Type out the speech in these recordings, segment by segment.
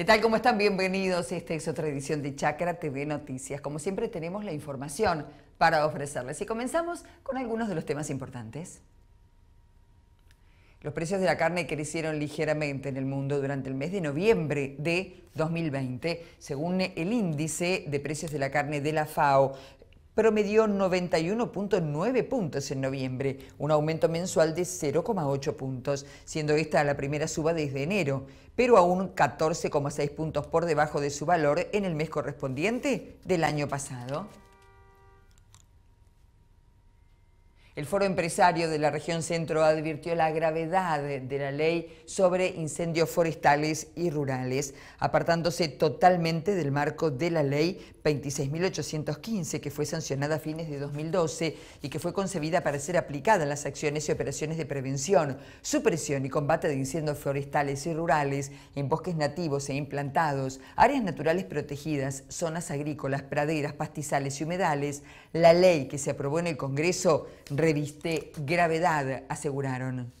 ¿Qué tal? ¿Cómo están? Bienvenidos. Esta es otra edición de Chakra TV Noticias. Como siempre tenemos la información para ofrecerles y comenzamos con algunos de los temas importantes. Los precios de la carne crecieron ligeramente en el mundo durante el mes de noviembre de 2020, según el índice de precios de la carne de la FAO promedió 91.9 puntos en noviembre, un aumento mensual de 0,8 puntos, siendo esta la primera suba desde enero, pero aún 14,6 puntos por debajo de su valor en el mes correspondiente del año pasado. El Foro Empresario de la región centro advirtió la gravedad de la ley sobre incendios forestales y rurales, apartándose totalmente del marco de la ley 26.815, que fue sancionada a fines de 2012 y que fue concebida para ser aplicada en las acciones y operaciones de prevención, supresión y combate de incendios forestales y rurales en bosques nativos e implantados, áreas naturales protegidas, zonas agrícolas, praderas, pastizales y humedales. La ley que se aprobó en el Congreso reviste gravedad, aseguraron.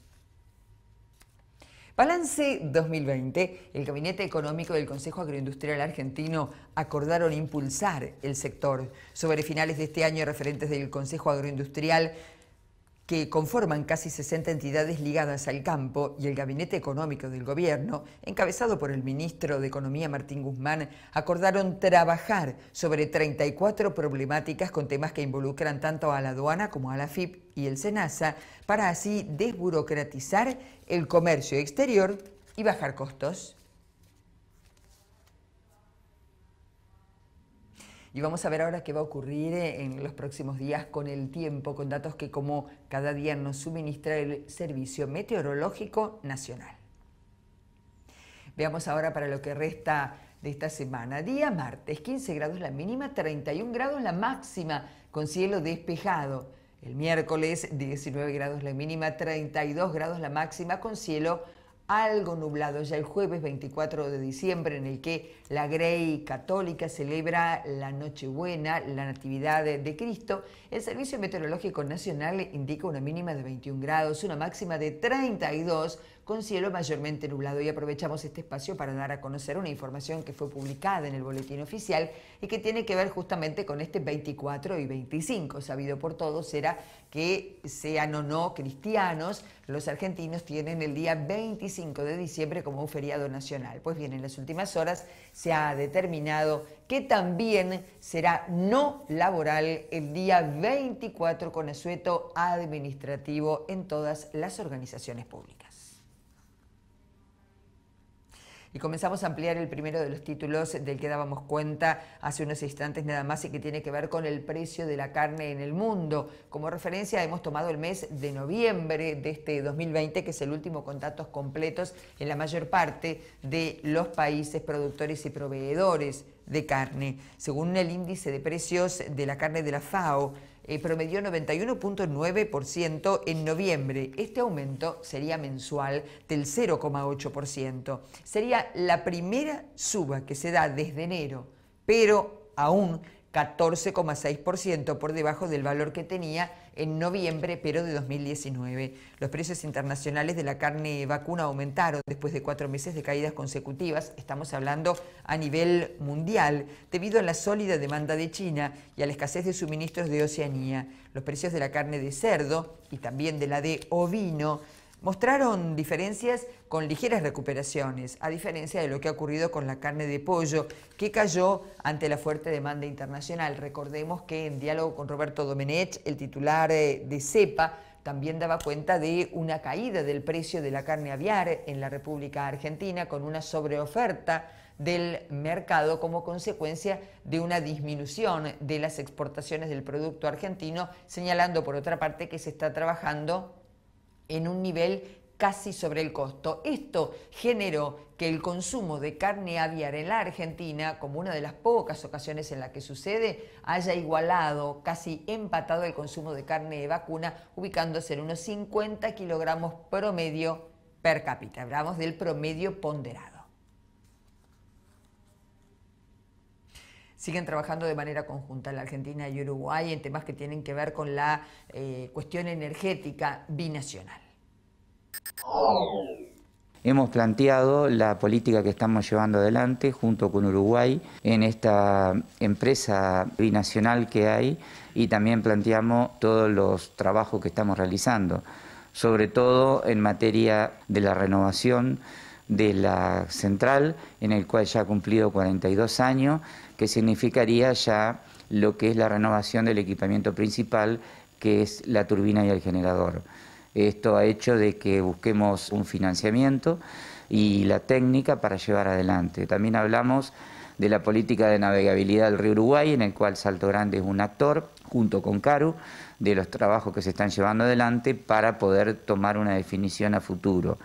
Balance 2020. El Gabinete Económico del Consejo Agroindustrial Argentino acordaron impulsar el sector. Sobre finales de este año, referentes del Consejo Agroindustrial que conforman casi 60 entidades ligadas al campo y el Gabinete Económico del Gobierno, encabezado por el ministro de Economía Martín Guzmán, acordaron trabajar sobre 34 problemáticas con temas que involucran tanto a la aduana como a la FIP y el SENASA, para así desburocratizar el comercio exterior y bajar costos. Y vamos a ver ahora qué va a ocurrir en los próximos días con el tiempo, con datos que como cada día nos suministra el Servicio Meteorológico Nacional. Veamos ahora para lo que resta de esta semana. Día martes, 15 grados la mínima, 31 grados la máxima, con cielo despejado. El miércoles, 19 grados la mínima, 32 grados la máxima, con cielo algo nublado ya el jueves 24 de diciembre en el que la Grey Católica celebra la Nochebuena, la Natividad de, Cristo. El Servicio Meteorológico Nacional indica una mínima de 21 grados, una máxima de 32 con cielo mayormente nublado y aprovechamos este espacio para dar a conocer una información que fue publicada en el boletín oficial y que tiene que ver justamente con este 24 y 25. Sabido por todos era que sean o no cristianos, los argentinos tienen el día 25 de diciembre como un feriado nacional. Pues bien, en las últimas horas se ha determinado que también será no laboral el día 24 con asueto administrativo en todas las organizaciones públicas. Y comenzamos a ampliar el primero de los títulos del que dábamos cuenta hace unos instantes nada más y que tiene que ver con el precio de la carne en el mundo. Como referencia hemos tomado el mes de noviembre de este 2020, que es el último con datos completos en la mayor parte de los países productores y proveedores de carne. Según el índice de precios de la carne de la FAO, eh, promedió 91.9% en noviembre. Este aumento sería mensual del 0,8%. Sería la primera suba que se da desde enero, pero aún 14,6% por debajo del valor que tenía en noviembre, pero de 2019. Los precios internacionales de la carne vacuna aumentaron después de cuatro meses de caídas consecutivas, estamos hablando a nivel mundial, debido a la sólida demanda de China y a la escasez de suministros de Oceanía. Los precios de la carne de cerdo y también de la de ovino mostraron diferencias con ligeras recuperaciones, a diferencia de lo que ha ocurrido con la carne de pollo, que cayó ante la fuerte demanda internacional. Recordemos que en diálogo con Roberto Domenech, el titular eh, de CEPA, también daba cuenta de una caída del precio de la carne aviar en la República Argentina con una sobreoferta del mercado como consecuencia de una disminución de las exportaciones del producto argentino, señalando por otra parte que se está trabajando en un nivel casi sobre el costo. Esto generó que el consumo de carne aviar en la Argentina, como una de las pocas ocasiones en la que sucede, haya igualado, casi empatado el consumo de carne de vacuna, ubicándose en unos 50 kilogramos promedio per cápita. Hablamos del promedio ponderado. Siguen trabajando de manera conjunta la Argentina y Uruguay en temas que tienen que ver con la eh, cuestión energética binacional. Hemos planteado la política que estamos llevando adelante junto con Uruguay en esta empresa binacional que hay y también planteamos todos los trabajos que estamos realizando, sobre todo en materia de la renovación de la central, en el cual ya ha cumplido 42 años, que significaría ya lo que es la renovación del equipamiento principal, que es la turbina y el generador. Esto ha hecho de que busquemos un financiamiento y la técnica para llevar adelante. También hablamos de la política de navegabilidad del río Uruguay, en el cual Salto Grande es un actor, junto con Caru, de los trabajos que se están llevando adelante para poder tomar una definición a futuro.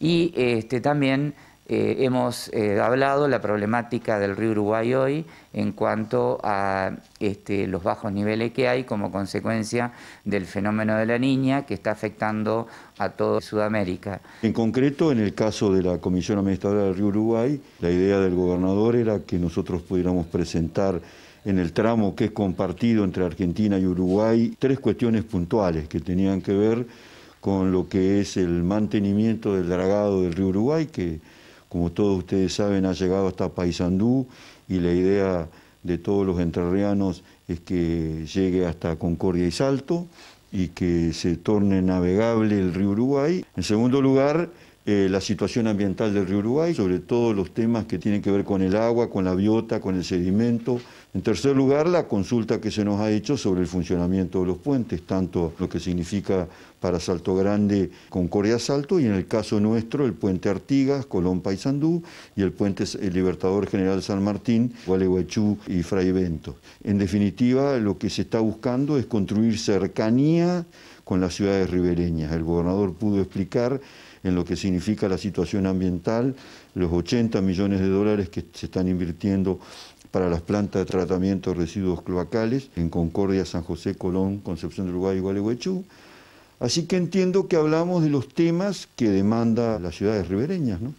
Y este, también eh, hemos eh, hablado la problemática del río Uruguay hoy en cuanto a este, los bajos niveles que hay como consecuencia del fenómeno de la niña que está afectando a toda Sudamérica. En concreto, en el caso de la Comisión Administradora del Río Uruguay, la idea del gobernador era que nosotros pudiéramos presentar en el tramo que es compartido entre Argentina y Uruguay tres cuestiones puntuales que tenían que ver con lo que es el mantenimiento del dragado del río Uruguay, que como todos ustedes saben, ha llegado hasta Paysandú y la idea de todos los entrerrianos es que llegue hasta Concordia y Salto y que se torne navegable el río Uruguay. En segundo lugar, eh, la situación ambiental del río Uruguay, sobre todo los temas que tienen que ver con el agua, con la biota, con el sedimento. En tercer lugar, la consulta que se nos ha hecho sobre el funcionamiento de los puentes, tanto lo que significa para Salto Grande, Concordia Salto, y en el caso nuestro, el puente Artigas, Colón Paysandú, y el puente Libertador General San Martín, Gualeguaychú y Fray Bento. En definitiva, lo que se está buscando es construir cercanía con las ciudades ribereñas. El gobernador pudo explicar en lo que significa la situación ambiental, los 80 millones de dólares que se están invirtiendo para las plantas de tratamiento de residuos cloacales en Concordia, San José, Colón, Concepción del Uruguay y Gualeguaychú. Así que entiendo que hablamos de los temas que demanda las ciudades ribereñas, ¿no?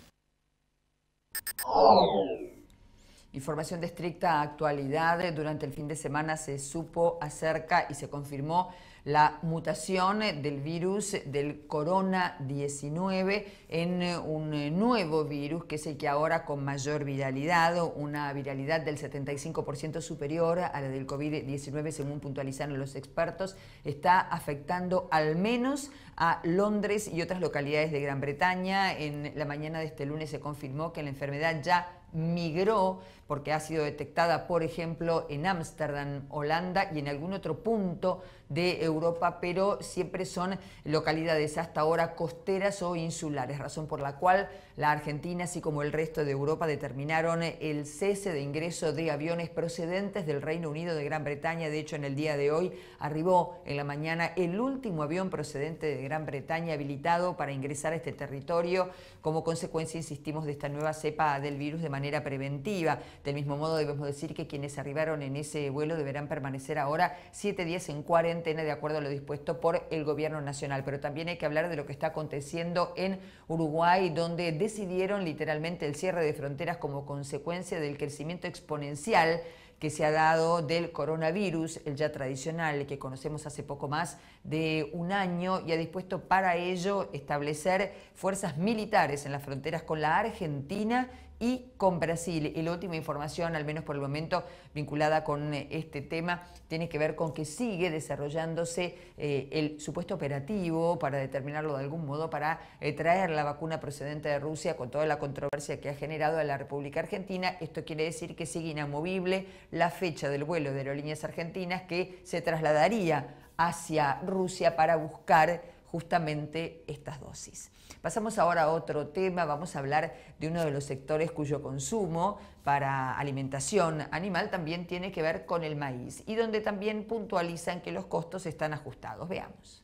Información de estricta actualidad. Durante el fin de semana se supo acerca y se confirmó la mutación del virus del corona 19 en un nuevo virus que es el que ahora con mayor viralidad, una viralidad del 75% superior a la del COVID-19 según puntualizaron los expertos, está afectando al menos a Londres y otras localidades de Gran Bretaña. En la mañana de este lunes se confirmó que la enfermedad ya migró porque ha sido detectada, por ejemplo, en Ámsterdam, Holanda y en algún otro punto de Europa, pero siempre son localidades hasta ahora costeras o insulares, razón por la cual la Argentina, así como el resto de Europa, determinaron el cese de ingreso de aviones procedentes del Reino Unido de Gran Bretaña. De hecho, en el día de hoy arribó en la mañana el último avión procedente de Gran Bretaña habilitado para ingresar a este territorio como consecuencia, insistimos, de esta nueva cepa del virus de manera preventiva. Del mismo modo, debemos decir que quienes arribaron en ese vuelo deberán permanecer ahora siete días en cuarentena de acuerdo a lo dispuesto por el gobierno nacional. Pero también hay que hablar de lo que está aconteciendo en Uruguay, donde decidieron literalmente el cierre de fronteras como consecuencia del crecimiento exponencial que se ha dado del coronavirus, el ya tradicional que conocemos hace poco más de un año y ha dispuesto para ello establecer fuerzas militares en las fronteras con la Argentina y con Brasil. Y la última información, al menos por el momento vinculada con eh, este tema, tiene que ver con que sigue desarrollándose eh, el supuesto operativo, para determinarlo de algún modo, para eh, traer la vacuna procedente de Rusia con toda la controversia que ha generado a la República Argentina. Esto quiere decir que sigue inamovible la fecha del vuelo de aerolíneas argentinas que se trasladaría hacia Rusia para buscar justamente estas dosis. Pasamos ahora a otro tema, vamos a hablar de uno de los sectores cuyo consumo para alimentación animal también tiene que ver con el maíz y donde también puntualizan que los costos están ajustados. Veamos.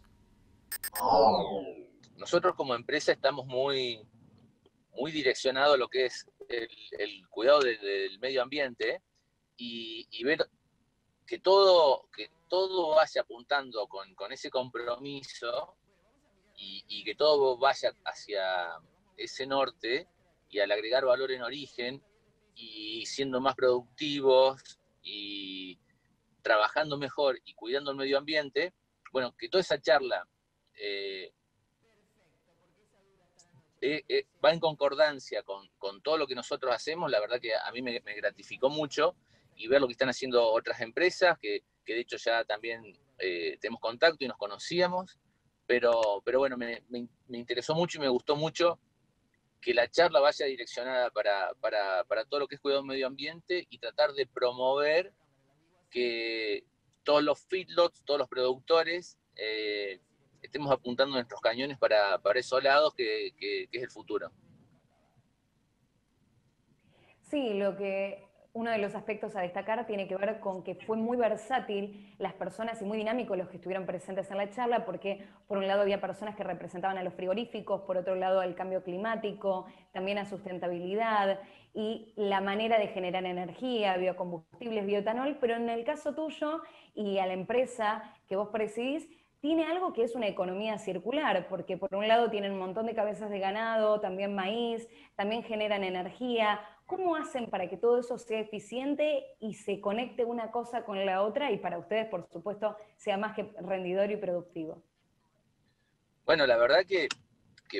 Nosotros como empresa estamos muy, muy direccionados a lo que es el, cuidado del medio ambiente y, ver que todo, que todo vaya apuntando con, con ese compromiso y, que todo vaya hacia ese norte y al agregar valor en origen y siendo más productivos y trabajando mejor y cuidando el medio ambiente, bueno, que toda esa charla eh, eh, eh, va en concordancia con, todo lo que nosotros hacemos, la verdad que a mí me, gratificó mucho y ver lo que están haciendo otras empresas, que, de hecho ya también tenemos contacto y nos conocíamos, pero, pero bueno, me, interesó mucho y me gustó mucho que la charla vaya direccionada para, todo lo que es cuidado del medio ambiente y tratar de promover que todos los feedlots, todos los productores, estemos apuntando nuestros cañones para, para esos lados que, es el futuro. Sí, lo que uno de los aspectos a destacar tiene que ver con que fue muy versátil las personas y muy dinámicos los que estuvieron presentes en la charla, porque por un lado había personas que representaban a los frigoríficos, por otro lado al cambio climático, también a sustentabilidad y la manera de generar energía, biocombustibles, bioetanol, pero en el caso tuyo y a la empresa que vos presidís, tiene algo que es una economía circular, porque por un lado tienen un montón de cabezas de ganado, también maíz, también generan energía. ¿Cómo hacen para que todo eso sea eficiente y se conecte una cosa con la otra y para ustedes, por supuesto, sea más que rendidor y productivo? Bueno, la verdad que,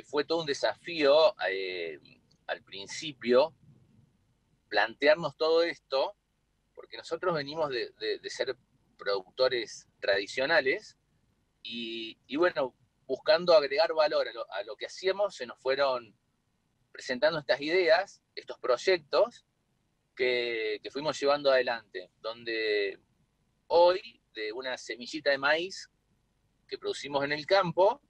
fue todo un desafío eh, al principio plantearnos todo esto, porque nosotros venimos de ser productores tradicionales, y, bueno, buscando agregar valor a lo, que hacíamos, se nos fueron presentando estas ideas, estos proyectos que, fuimos llevando adelante, donde hoy de una semillita de maíz que producimos en el campo,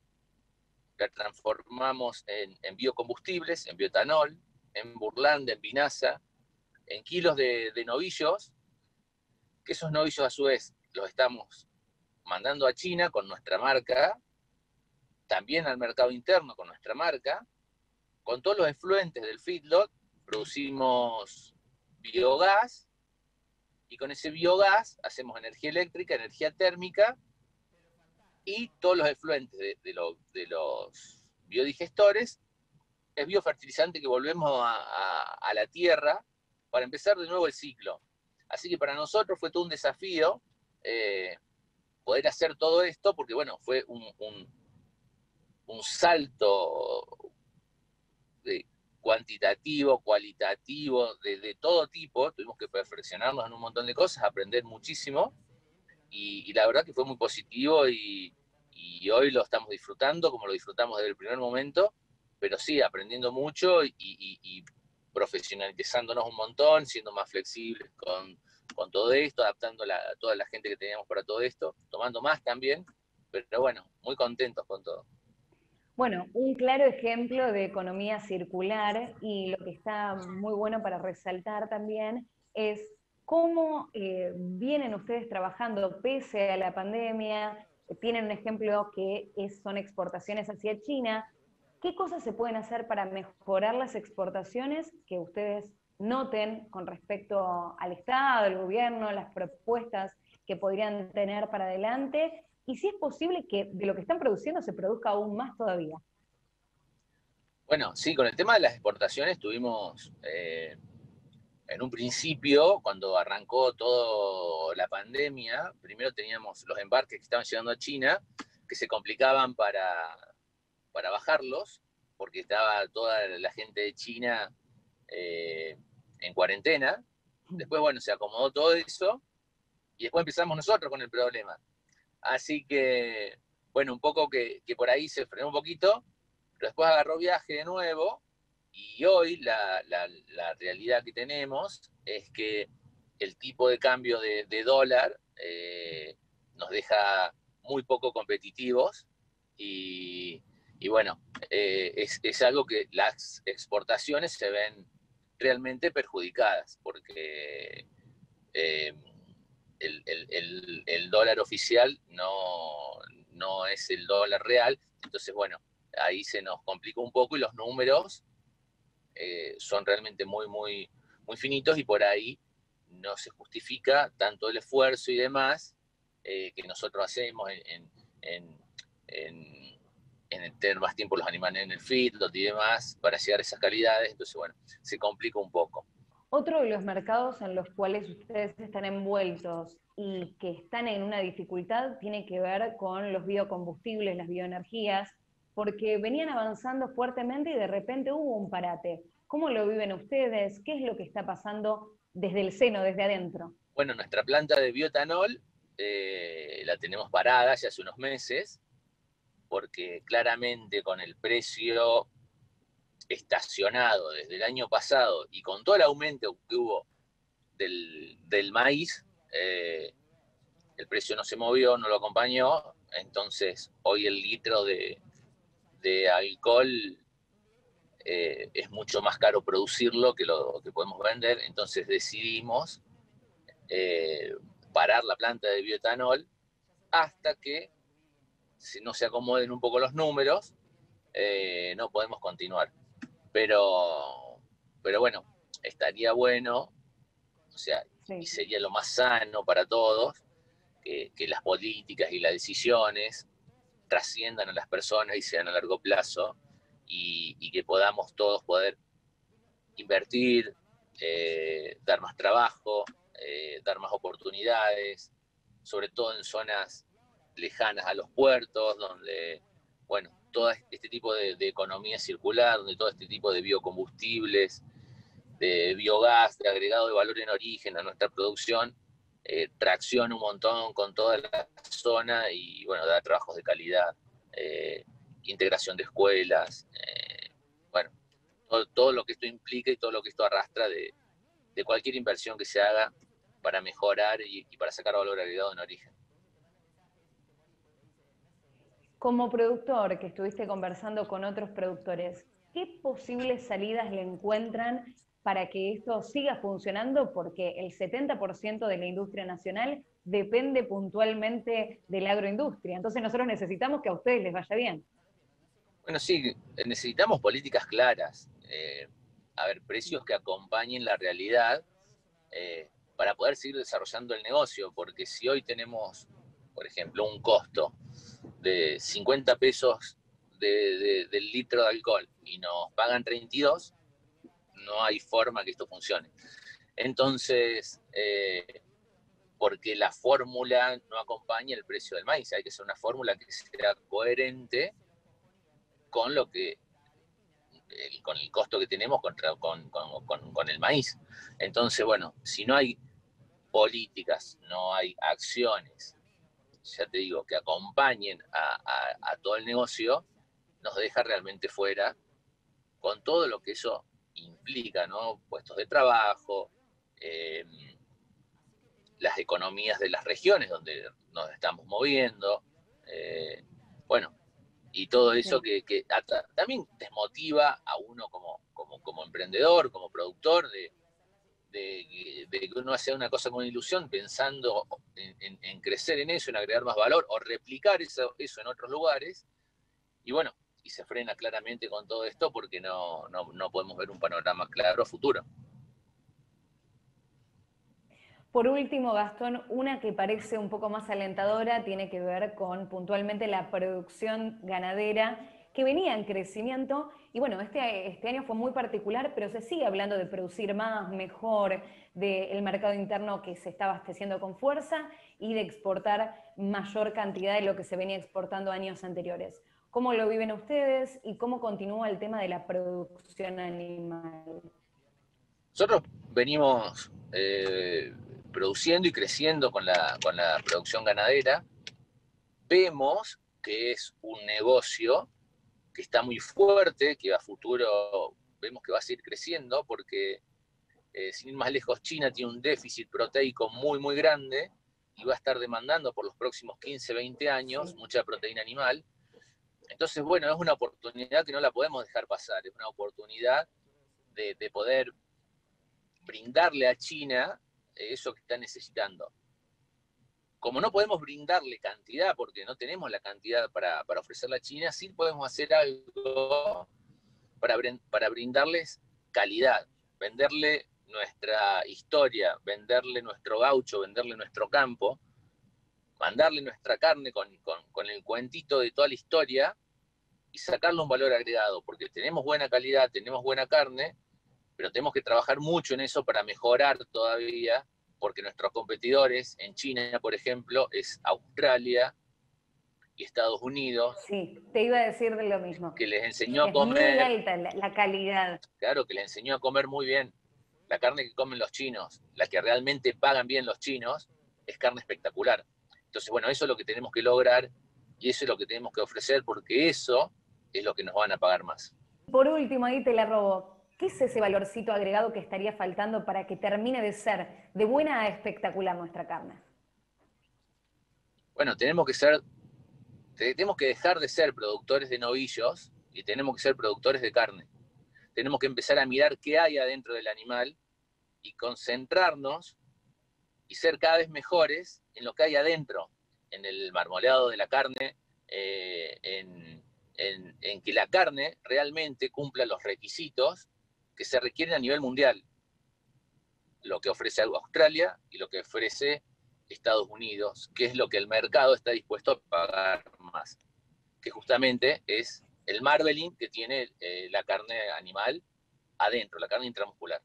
la transformamos en, biocombustibles, en biotanol, en burlanda, en vinaza, en kilos de, de, novillos, que esos novillos a su vez los estamos mandando a China con nuestra marca, también al mercado interno con nuestra marca, con todos los efluentes del feedlot, producimos biogás y con ese biogás hacemos energía eléctrica, energía térmica y todos los efluentes de, los biodigestores es biofertilizante que volvemos a, la tierra para empezar de nuevo el ciclo. Así que para nosotros fue todo un desafío eh, poder hacer todo esto, porque bueno, fue un, un, salto cuantitativo, cualitativo, de, todo tipo, tuvimos que perfeccionarnos en un montón de cosas, aprender muchísimo, y, la verdad que fue muy positivo y, hoy lo estamos disfrutando como lo disfrutamos desde el primer momento, pero sí, aprendiendo mucho y, profesionalizándonos un montón, siendo más flexibles con todo esto, adaptando a toda la gente que teníamos para todo esto, tomando más también, pero bueno, muy contentos con todo. Bueno, un claro ejemplo de economía circular y lo que está muy bueno para resaltar también es cómo eh, vienen ustedes trabajando pese a la pandemia, tienen un ejemplo que son exportaciones hacia China. ¿Qué cosas se pueden hacer para mejorar las exportaciones que ustedes noten con respecto al Estado, al gobierno, las propuestas que podrían tener para adelante y si es posible que de lo que están produciendo se produzca aún más todavía. Bueno, sí, con el tema de las exportaciones tuvimos eh, en un principio, cuando arrancó toda la pandemia, primero teníamos los embarques que estaban llegando a China, que se complicaban para, para bajarlos, porque estaba toda la gente de China eh, en cuarentena. Después, bueno, se acomodó todo eso y después empezamos nosotros con el problema. Así que, bueno, un poco que, por ahí se frenó un poquito, pero después agarró viaje de nuevo y hoy la, realidad que tenemos es que el tipo de cambio de, dólar eh, nos deja muy poco competitivos y, bueno, eh, es, es, algo que las exportaciones se ven realmente perjudicadas, porque eh, el, dólar oficial no, no es el dólar real, entonces bueno, ahí se nos complicó un poco y los números eh, son realmente muy, muy, muy finitos y por ahí no se justifica tanto el esfuerzo y demás eh, que nosotros hacemos en, en tener más tiempo los animales en el feedlot y demás para llegar a esas calidades, entonces bueno, se complica un poco. Otro de los mercados en los cuales ustedes están envueltos y que están en una dificultad tiene que ver con los biocombustibles, las bioenergías. porque venían avanzando fuertemente y de repente hubo un parate. ¿Cómo lo viven ustedes? ¿Qué es lo que está pasando desde el seno, desde adentro? Bueno, nuestra planta de biotanol eh, la tenemos parada hace unos meses, porque claramente con el precio estacionado desde el año pasado y con todo el aumento que hubo del, maíz, eh, el precio no se movió, no lo acompañó, entonces hoy el litro de, alcohol eh, es mucho más caro producirlo que lo que podemos vender, entonces decidimos eh, parar la planta de bioetanol hasta que si no se acomoden un poco los números, no podemos continuar. Pero, pero bueno, estaría bueno, o sea, y sería lo más sano para todos, que, las políticas y las decisiones trasciendan a las personas y sean a largo plazo y, que podamos todos poder invertir, eh, dar más trabajo, eh, dar más oportunidades, sobre todo en zonas lejanas a los puertos, donde, bueno, todo este tipo de, economía circular, donde todo este tipo de biocombustibles, de biogás, de agregado de valor en origen a nuestra producción, eh, tracciona un montón con toda la zona y, bueno, da trabajos de calidad, eh, integración de escuelas, bueno, todo, lo que esto implica y todo lo que esto arrastra de, de cualquier inversión que se haga para mejorar y, para sacar valor agregado en origen. Como productor que estuviste conversando con otros productores, ¿qué posibles salidas le encuentran para que esto siga funcionando? Porque el 70% de la industria nacional depende puntualmente de la agroindustria. Entonces nosotros necesitamos que a ustedes les vaya bien. Bueno, sí, necesitamos políticas claras. Eh, a ver, precios que acompañen la realidad. Eh, para poder seguir desarrollando el negocio, porque si hoy tenemos, por ejemplo, un costo de 50 pesos del litro de alcohol y nos pagan 32, no hay forma que esto funcione. Entonces, eh, porque la fórmula no acompaña el precio del maíz, hay que ser una fórmula que sea coherente con lo que con el costo que tenemos contra, con, con, el maíz. Entonces, bueno, si no hay políticas, no hay acciones, ya te digo, que acompañen a, todo el negocio, nos deja realmente fuera con todo lo que eso implica, ¿no? Puestos de trabajo, em, las economías de las regiones donde nos estamos moviendo, eh, bueno, y todo eso que, también desmotiva a uno como, como, como emprendedor, como productor, de, de, que uno hace una cosa con ilusión pensando en, crecer en eso, en agregar más valor o replicar eso, eso en otros lugares. Y bueno, y se frena claramente con todo esto porque no, no, podemos ver un panorama claro a futuro. Por último, Gastón, una que parece un poco más alentadora tiene que ver con puntualmente la producción ganadera que venía en crecimiento y bueno, este, este año fue muy particular, pero se sigue hablando de producir más, mejor, del mercado interno que se está abasteciendo con fuerza y de exportar mayor cantidad de lo que se venía exportando años anteriores. ¿Cómo lo viven ustedes y cómo continúa el tema de la producción animal? Nosotros venimos eh, produciendo y creciendo con la, con la producción ganadera. Vemos que es un negocio que está muy fuerte, que a futuro vemos que va a seguir creciendo, porque eh, sin ir más lejos, China tiene un déficit proteico muy, muy grande y va a estar demandando por los próximos 15, 20 años mucha proteína animal. Entonces, bueno, es una oportunidad que no la podemos dejar pasar, es una oportunidad de, de poder brindarle a China eso que está necesitando como no podemos brindarle cantidad porque no tenemos la cantidad para, para ofrecerle a China, sí podemos hacer algo para, para brindarles calidad, venderle nuestra historia, venderle nuestro gaucho, venderle nuestro campo, mandarle nuestra carne con, con, el cuentito de toda la historia y sacarle un valor agregado, porque tenemos buena calidad, tenemos buena carne, pero tenemos que trabajar mucho en eso para mejorar todavía porque nuestros competidores en China, por ejemplo, es Australia, y Estados Unidos. Sí, te iba a decir de lo mismo. Que les enseñó a comer. Muy alta la, calidad. Claro, que les enseñó a comer muy bien. La carne que comen los chinos, la que realmente pagan bien los chinos, es carne espectacular. Entonces, bueno, eso es lo que tenemos que lograr y eso es lo que tenemos que ofrecer porque eso es lo que nos van a pagar más. Por último, ahí te la robo. ¿Qué es ese valorcito agregado que estaría faltando para que termine de ser de buena a espectacular nuestra carne? Bueno, tenemos que ser tenemos que dejar de ser productores de novillos y tenemos que ser productores de carne. Tenemos que empezar a mirar qué hay adentro del animal y concentrarnos y ser cada vez mejores en lo que hay adentro, en el marmoleado de la carne, eh, en, en que la carne realmente cumpla los requisitos que se requieren a nivel mundial. Lo que ofrece Australia y lo que ofrece Estados Unidos, que es lo que el mercado está dispuesto a pagar más, que justamente es el marbling que tiene eh, la carne animal adentro, la carne intramuscular.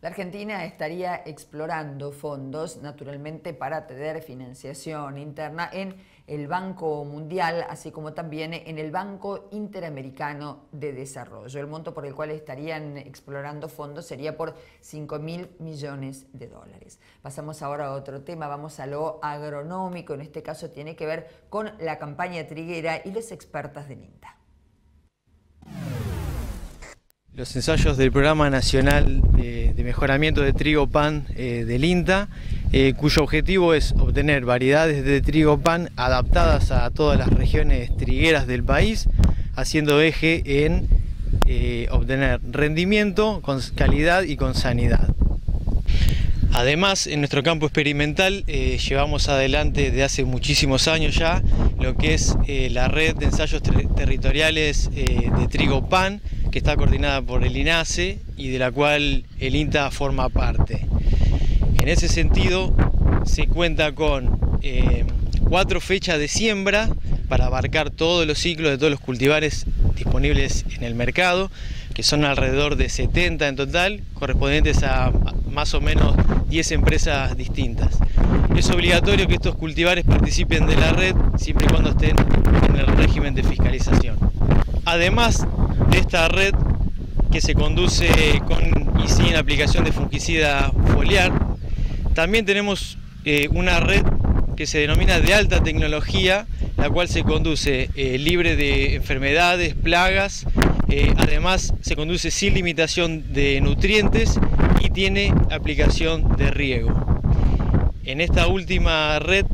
La Argentina estaría explorando fondos, naturalmente, para tener financiación interna en el Banco Mundial, así como también en el Banco Interamericano de Desarrollo. El monto por el cual estarían explorando fondos sería por 5 mil millones de dólares. Pasamos ahora a otro tema, vamos a lo agronómico, en este caso tiene que ver con la campaña triguera y los expertas de INTA los ensayos del Programa Nacional de, Mejoramiento de Trigo Pan eh, del INTA, eh, cuyo objetivo es obtener variedades de trigo pan adaptadas a todas las regiones trigueras del país, haciendo eje en eh, obtener rendimiento con calidad y con sanidad. Además, en nuestro campo experimental llevamos adelante desde hace muchísimos años ya lo que es la red de ensayos territoriales de trigo pan, que está coordinada por el INASE y de la cual el INTA forma parte. En ese sentido, se cuenta con eh, cuatro fechas de siembra para abarcar todos los ciclos de todos los cultivares disponibles en el mercado, que son alrededor de 70 en total, correspondientes a más o menos 10 empresas distintas. Es obligatorio que estos cultivares participen de la red siempre y cuando estén en el régimen de fiscalización. Además esta red que se conduce con y sin aplicación de fungicida foliar, también tenemos eh, una red que se denomina de alta tecnología, la cual se conduce eh, libre de enfermedades, plagas, eh, además se conduce sin limitación de nutrientes y tiene aplicación de riego. En esta última red,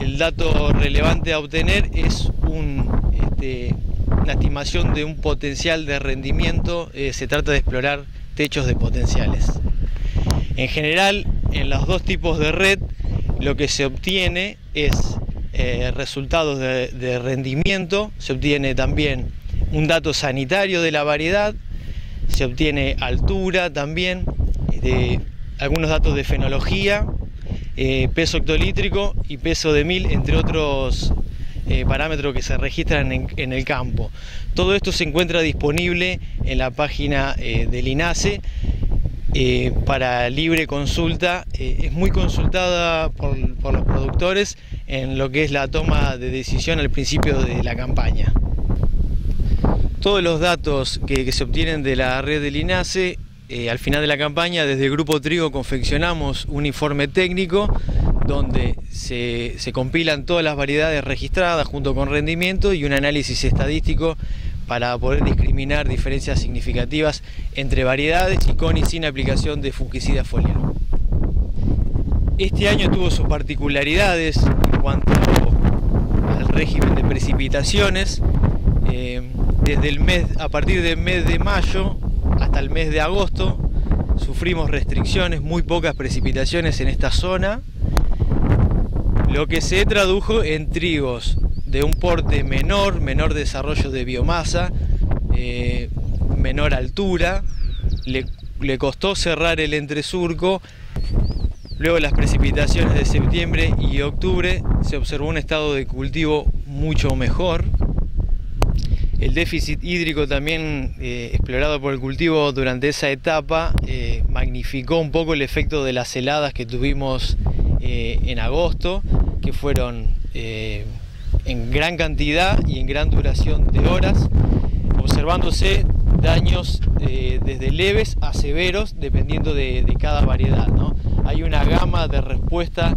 el dato relevante a obtener es un, este, estimación de un potencial de rendimiento, eh, se trata de explorar techos de potenciales. En general, en los dos tipos de red, lo que se obtiene es eh, resultados de, rendimiento, se obtiene también un dato sanitario de la variedad, se obtiene altura también, algunos datos de fenología, eh, peso octolítrico y peso de mil, entre otros eh, parámetros que se registran en, el campo. Todo esto se encuentra disponible en la página eh, del INASE eh, para libre consulta. es muy consultada por, los productores en lo que es la toma de decisión al principio de la campaña. Todos los datos que, se obtienen de la red del INASE al final de la campaña, desde el Grupo Trigo confeccionamos un informe técnico donde se, compilan todas las variedades registradas junto con rendimiento y un análisis estadístico para poder discriminar diferencias significativas entre variedades y con y sin aplicación de fungicida foliar. Este año tuvo sus particularidades en cuanto al régimen de precipitaciones. Eh, desde el mes, a partir del mes de mayo hasta el mes de agosto sufrimos restricciones, muy pocas precipitaciones en esta zona lo que se tradujo en trigos de un porte menor, menor desarrollo de biomasa, eh, menor altura, le, costó cerrar el entresurco, luego las precipitaciones de septiembre y octubre se observó un estado de cultivo mucho mejor, el déficit hídrico también eh, explorado por el cultivo durante esa etapa eh, magnificó un poco el efecto de las heladas que tuvimos eh, en agosto, que fueron eh, en gran cantidad y en gran duración de horas, observándose daños eh, desde leves a severos dependiendo de, cada variedad. Hay una gama de respuesta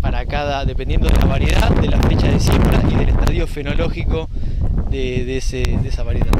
para cada, dependiendo de la variedad, de la fecha de siembra y del estadio fenológico de, de esa variedad.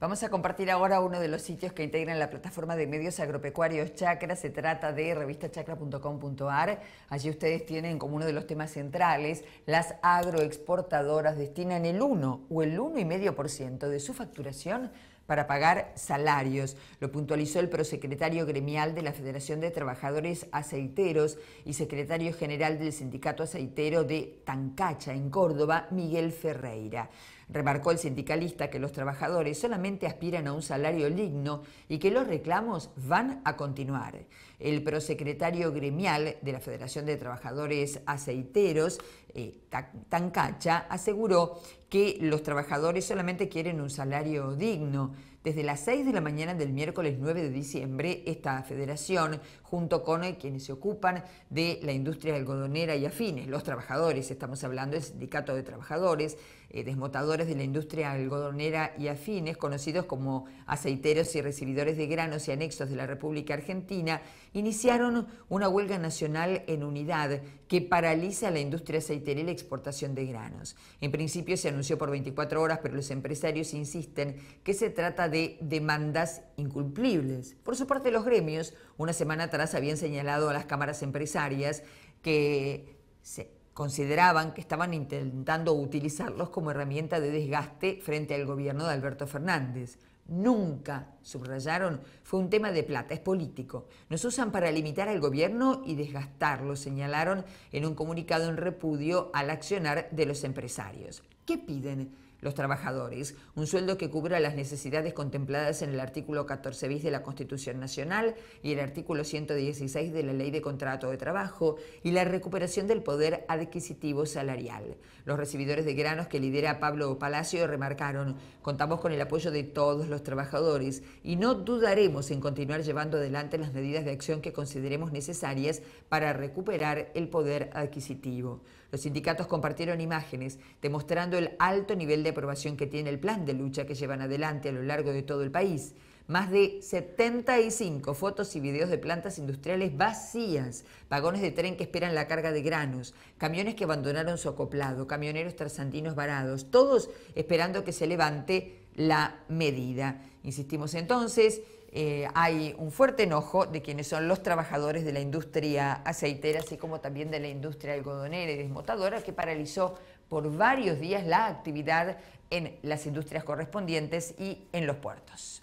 Vamos a compartir ahora uno de los sitios que integran la plataforma de medios agropecuarios Chacra. Se trata de revistachacra.com.ar. Allí ustedes tienen como uno de los temas centrales, las agroexportadoras destinan el 1 o el 1,5% de su facturación para pagar salarios. Lo puntualizó el prosecretario gremial de la Federación de Trabajadores Aceiteros y secretario general del Sindicato Aceitero de Tancacha, en Córdoba, Miguel Ferreira. Remarcó el sindicalista que los trabajadores solamente aspiran a un salario digno y que los reclamos van a continuar. El prosecretario gremial de la Federación de Trabajadores Aceiteros, eh, Tancacha, aseguró que los trabajadores solamente quieren un salario digno. Desde las 6 de la mañana del miércoles 9 de diciembre, esta federación, junto con eh, quienes se ocupan de la industria algodonera y afines, los trabajadores, estamos hablando del sindicato de trabajadores, eh, desmotadores de la industria algodonera y afines, conocidos como aceiteros y recibidores de granos y anexos de la República Argentina, iniciaron una huelga nacional en unidad que paraliza la industria aceitera y la exportación de granos. En principio se anunció por 24 horas, pero los empresarios insisten que se trata de demandas incumplibles. Por su parte, los gremios, una semana atrás, habían señalado a las cámaras empresarias que se consideraban que estaban intentando utilizarlos como herramienta de desgaste frente al gobierno de Alberto Fernández. Nunca, subrayaron, fue un tema de plata, es político. Nos usan para limitar al gobierno y desgastarlo, señalaron en un comunicado en repudio al accionar de los empresarios. ¿Qué piden? Los trabajadores, un sueldo que cubra las necesidades contempladas en el artículo 14 bis de la Constitución Nacional y el artículo 116 de la Ley de Contrato de Trabajo y la recuperación del poder adquisitivo salarial. Los recibidores de granos que lidera Pablo Palacio remarcaron, contamos con el apoyo de todos los trabajadores y no dudaremos en continuar llevando adelante las medidas de acción que consideremos necesarias para recuperar el poder adquisitivo. Los sindicatos compartieron imágenes demostrando el alto nivel de aprobación que tiene el plan de lucha que llevan adelante a lo largo de todo el país. Más de 75 fotos y videos de plantas industriales vacías, vagones de tren que esperan la carga de granos, camiones que abandonaron su acoplado, camioneros trasantinos varados, todos esperando que se levante la medida. Insistimos entonces, eh, hay un fuerte enojo de quienes son los trabajadores de la industria aceitera, así como también de la industria algodonera y desmotadora, que paralizó por varios días la actividad en las industrias correspondientes y en los puertos.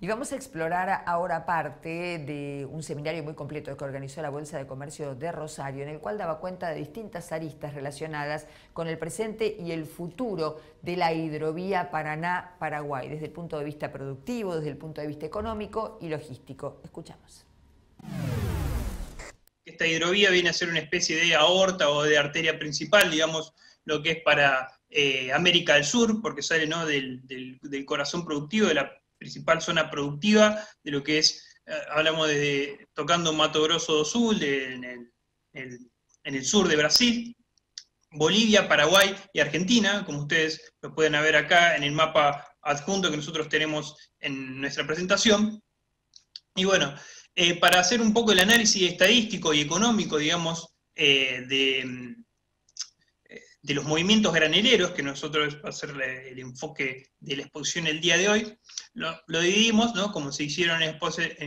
Y vamos a explorar ahora parte de un seminario muy completo que organizó la Bolsa de Comercio de Rosario, en el cual daba cuenta de distintas aristas relacionadas con el presente y el futuro de la hidrovía Paraná-Paraguay, desde el punto de vista productivo, desde el punto de vista económico y logístico. Escuchamos. Esta hidrovía viene a ser una especie de aorta o de arteria principal, digamos, lo que es para eh, América del Sur, porque sale ¿no? del, del corazón productivo de la principal zona productiva de lo que es, eh, hablamos de tocando Mato Grosso do Sul, en, el, sur de Brasil, Bolivia, Paraguay y Argentina, como ustedes lo pueden ver acá en el mapa adjunto que nosotros tenemos en nuestra presentación. Y bueno, eh, para hacer un poco el análisis estadístico y económico, digamos, eh, de, de los movimientos graneleros, que nosotros va a ser el enfoque de la exposición el día de hoy, lo, dividimos, ¿no? como se hicieron en,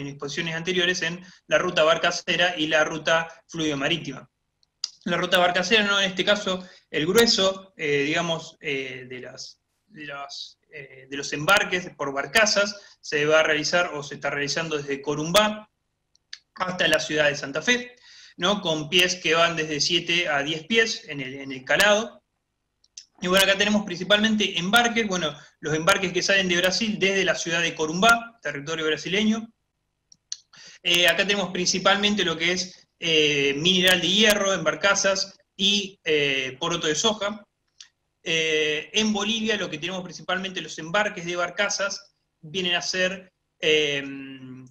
exposiciones anteriores, en la ruta barcacera y la ruta fluvido-marítima. La ruta barcacera, ¿no? en este caso, el grueso, eh, digamos, eh, de, las, eh, de, los embarques por barcazas se va a realizar o se está realizando desde Corumbá hasta la ciudad de Santa Fe, ¿no? con pies que van desde 7 a 10 pies en el, en el calado, y bueno, acá tenemos principalmente embarques, bueno, los embarques que salen de Brasil desde la ciudad de Corumbá, territorio brasileño. Eh, acá tenemos principalmente lo que es eh, mineral de hierro, embarcazas y eh, poroto de soja. en Bolivia lo que tenemos principalmente los embarques de barcazas vienen a ser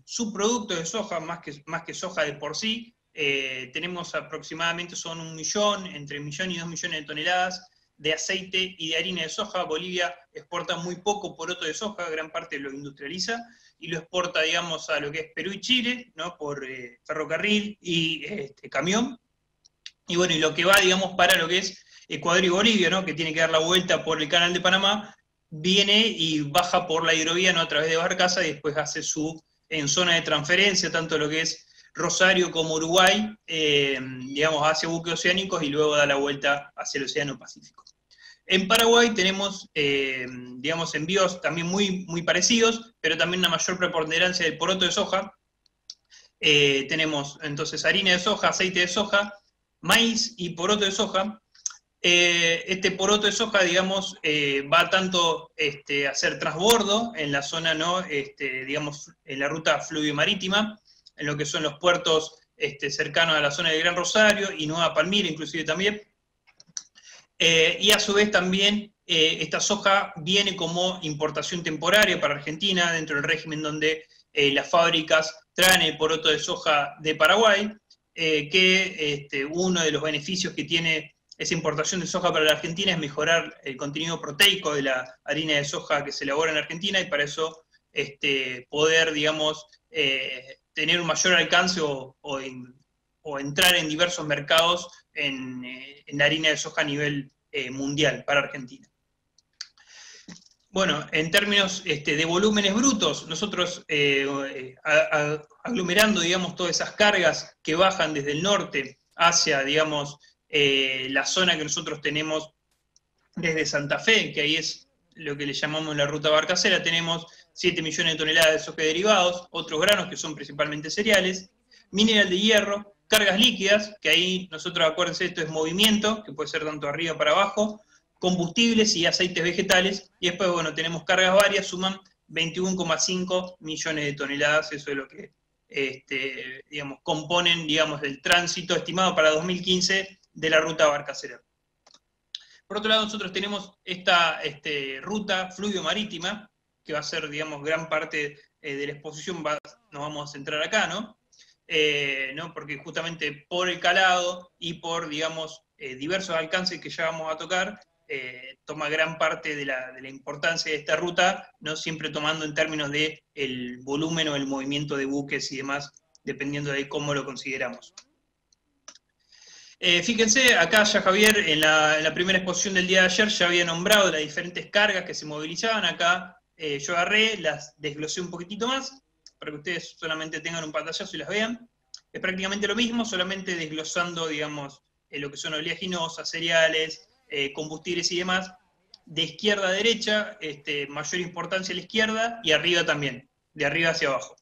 subproductos de soja, más que, más que soja de por sí. Eh, tenemos aproximadamente, son un millón, entre un millón y dos millones de toneladas de aceite y de harina de soja. Bolivia exporta muy poco poroto de soja, gran parte lo industrializa, y lo exporta, digamos, a lo que es Perú y Chile, ¿no? por eh, ferrocarril y este, camión. Y bueno, y lo que va, digamos, para lo que es Ecuador y Bolivia, ¿no? que tiene que dar la vuelta por el canal de Panamá, viene y baja por la hidrovía, ¿no? a través de Barcaza, y después hace su, en zona de transferencia, tanto lo que es Rosario como Uruguay, eh, digamos, hacia buques oceánicos y luego da la vuelta hacia el Océano Pacífico. En Paraguay tenemos, eh, digamos, envíos también muy, muy parecidos, pero también una mayor preponderancia del poroto de soja. Eh, tenemos entonces harina de soja, aceite de soja, maíz y poroto de soja. este poroto de soja, digamos, va tanto este, a ser transbordo en la zona, ¿no? Este, digamos, en la ruta fluvio-marítima, en lo que son los puertos este, cercanos a la zona de Gran Rosario y Nueva Palmira inclusive también. Eh, y a su vez también eh, esta soja viene como importación temporaria para Argentina dentro del régimen donde eh, las fábricas traen el poroto de soja de Paraguay, que este, uno de los beneficios que tiene esa importación de soja para la Argentina es mejorar el contenido proteico de la harina de soja que se elabora en Argentina y para eso este, poder, digamos, tener un mayor alcance o, entrar en diversos mercados en, eh, la harina de soja a nivel eh, mundial para Argentina. Bueno, en términos este, de volúmenes brutos, nosotros eh, aglomerando, digamos, todas esas cargas que bajan desde el norte hacia, digamos, la zona que nosotros tenemos desde Santa Fe, que ahí es lo que le llamamos la ruta barcacera, tenemos 7 millones de toneladas de soja derivados, otros granos que son principalmente cereales, mineral de hierro, cargas líquidas, que ahí nosotros acuérdense, esto es movimiento, que puede ser tanto arriba para abajo, combustibles y aceites vegetales, y después, bueno, tenemos cargas varias, suman 21,5 millones de toneladas, eso es lo que, este, digamos, componen, digamos, el tránsito estimado para 2015 de la ruta barcacera. Por otro lado, nosotros tenemos esta este, ruta fluvio-marítima, que va a ser, digamos, gran parte eh, de la exposición, nos vamos a centrar acá, eh, ¿no? Porque justamente por el calado y por, digamos, eh, diversos alcances que ya vamos a tocar, toma gran parte de la, importancia de esta ruta, no siempre tomando en términos de volumen o el movimiento de buques y demás, dependiendo de cómo lo consideramos. fíjense, acá ya Javier la, en la, primera exposición del día de ayer ya había nombrado las diferentes cargas que se movilizaban. Acá eh, yo agarré, las desglosé un poquitito más, para que ustedes solamente tengan un pantallazo y las vean. Es prácticamente lo mismo, solamente desglosando, digamos, eh, lo que son oleaginosas, cereales, eh, combustibles y demás. De izquierda a derecha, este, mayor importancia a la izquierda y arriba también, de arriba hacia abajo.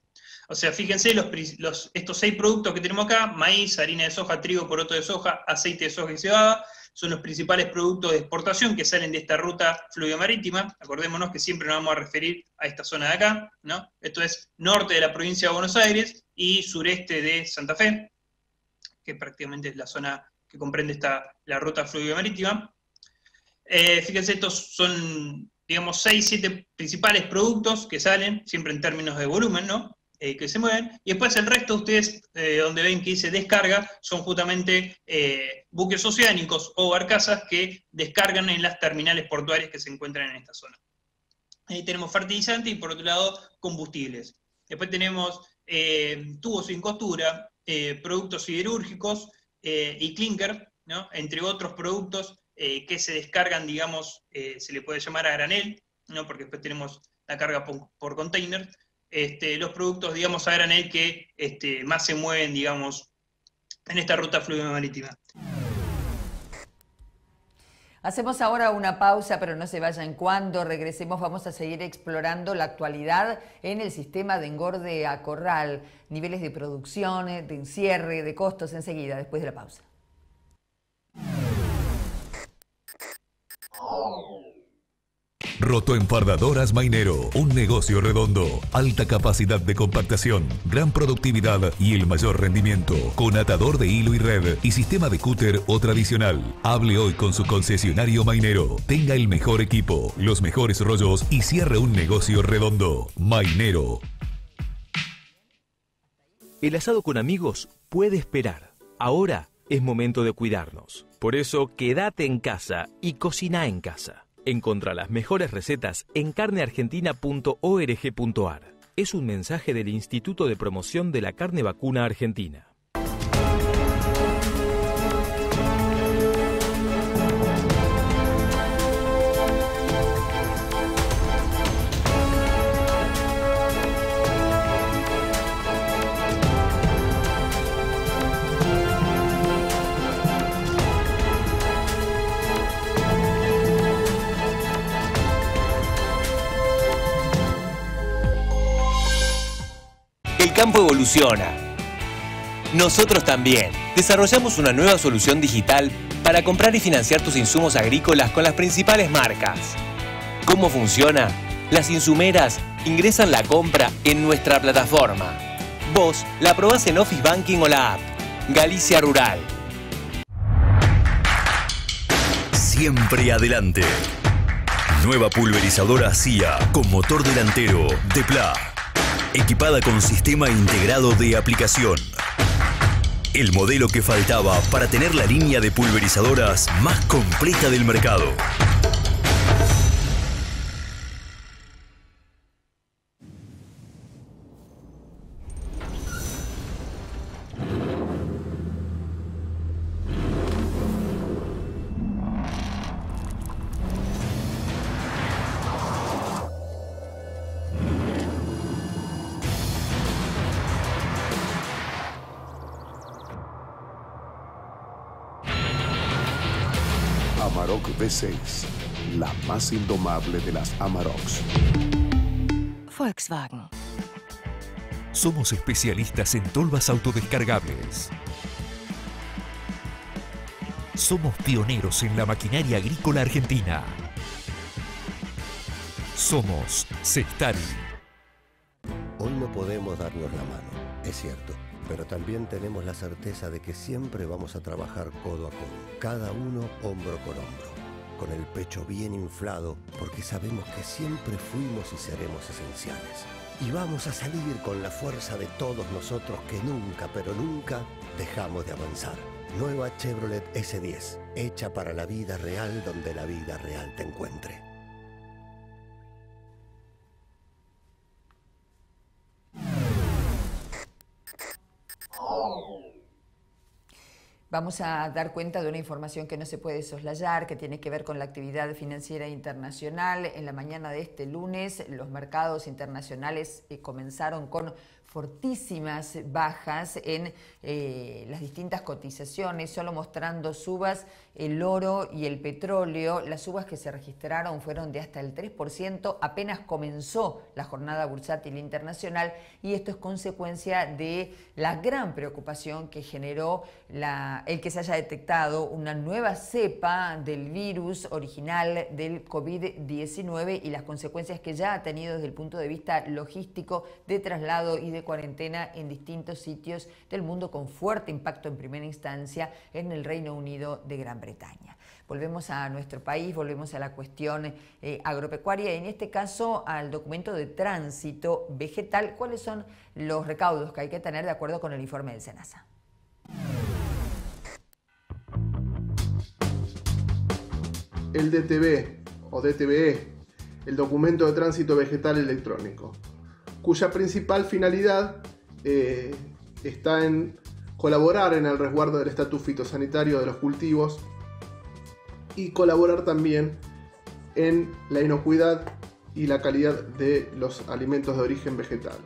O sea, fíjense los, estos seis productos que tenemos acá, maíz, harina de soja, trigo, poroto de soja, aceite de soja y cebada, son los principales productos de exportación que salen de esta ruta fluvio-marítima. Acordémonos que siempre nos vamos a referir a esta zona de acá, ¿no? Esto es norte de la provincia de Buenos Aires y sureste de Santa Fe, que prácticamente es la zona que comprende esta, la ruta fluvio-marítima. Eh, fíjense, estos son, digamos, seis, siete principales productos que salen, siempre en términos de volumen, ¿no? Eh, que se mueven, y después el resto, ustedes, eh, donde ven que dice descarga, son justamente eh, buques oceánicos o barcazas que descargan en las terminales portuarias que se encuentran en esta zona. Ahí tenemos fertilizante y por otro lado combustibles. Después tenemos tubos sin costura, productos siderúrgicos y clinker, entre otros productos que se descargan, digamos, se le puede llamar a granel, ¿no? porque después tenemos la carga por container, este, los productos, digamos, a granel que este, más se mueven, digamos, en esta ruta fluvial marítima. Hacemos ahora una pausa, pero no se vayan. Cuando regresemos vamos a seguir explorando la actualidad en el sistema de engorde a corral, niveles de producción, de encierre, de costos enseguida, después de la pausa. Rotoenfardadoras Mainero, un negocio redondo, alta capacidad de compactación, gran productividad y el mayor rendimiento, con atador de hilo y red y sistema de cúter o tradicional. Hable hoy con su concesionario Mainero. Tenga el mejor equipo, los mejores rollos y cierre un negocio redondo. Mainero, El asado con amigos puede esperar. Ahora es momento de cuidarnos. Por eso, quédate en casa y cocina en casa. Encontra las mejores recetas en carneargentina.org.ar. Es un mensaje del Instituto de Promoción de la Carne Vacuna Argentina. Campo evoluciona. Nosotros también desarrollamos una nueva solución digital para comprar y financiar tus insumos agrícolas con las principales marcas. ¿Cómo funciona? Las insumeras ingresan la compra en nuestra plataforma. Vos la probás en Office Banking o la app. Galicia Rural. Siempre adelante. Nueva pulverizadora CIA con motor delantero de Pla equipada con sistema integrado de aplicación. El modelo que faltaba para tener la línea de pulverizadoras más completa del mercado. Más indomable de las Amaroks. Volkswagen. Somos especialistas en tolvas autodescargables. Somos pioneros en la maquinaria agrícola argentina. Somos Cestari. Hoy no podemos darnos la mano, es cierto pero también tenemos la certeza de que siempre vamos a trabajar codo a codo, cada uno hombro con hombro con el pecho bien inflado, porque sabemos que siempre fuimos y seremos esenciales. Y vamos a salir con la fuerza de todos nosotros que nunca, pero nunca dejamos de avanzar. Nueva Chevrolet S10, hecha para la vida real donde la vida real te encuentre. Vamos a dar cuenta de una información que no se puede soslayar, que tiene que ver con la actividad financiera internacional. En la mañana de este lunes, los mercados internacionales eh, comenzaron con fortísimas bajas en eh, las distintas cotizaciones, solo mostrando subas el oro y el petróleo. Las subas que se registraron fueron de hasta el 3%, apenas comenzó la jornada bursátil internacional y esto es consecuencia de la gran preocupación que generó el que se haya detectado una nueva cepa del virus original del COVID-19 y las consecuencias que ya ha tenido desde el punto de vista logístico de traslado y de cuarentena en distintos sitios del mundo con fuerte impacto en primera instancia en el Reino Unido de Gran Bretaña. Volvemos a nuestro país, volvemos a la cuestión eh, agropecuaria y en este caso al documento de tránsito vegetal. ¿Cuáles son los recaudos que hay que tener de acuerdo con el informe del SENASA? El DTB o DTBE, el documento de tránsito vegetal electrónico cuya principal finalidad eh, está en colaborar en el resguardo del estatus fitosanitario de los cultivos y colaborar también en la inocuidad y la calidad de los alimentos de origen vegetal.